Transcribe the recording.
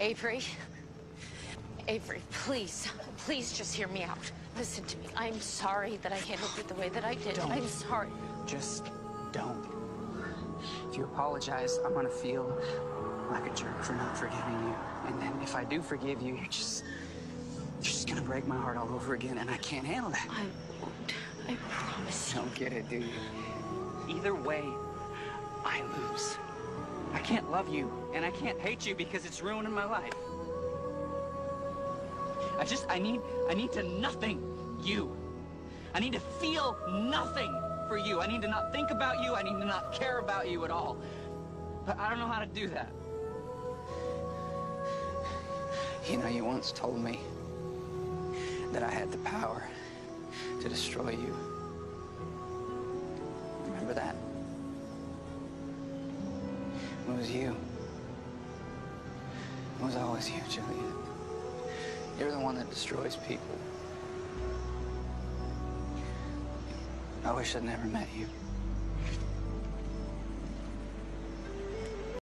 Avery. Avery, please, please just hear me out. Listen to me. I'm sorry that I handled it the way that I did. Don't. I'm sorry. Just don't. If you apologize, I'm gonna feel like a jerk for not forgiving you. And then if I do forgive you, you're just you're just gonna break my heart all over again, and I can't handle that. I won't. I promise You don't get it, do you? Either way, I lose. I can't love you, and I can't hate you because it's ruining my life. I just, I need, I need to nothing you. I need to feel nothing for you. I need to not think about you. I need to not care about you at all. But I don't know how to do that. You know, you once told me that I had the power to destroy you. It was you. It was always you, Juliette. You're the one that destroys people. I wish I'd never met you.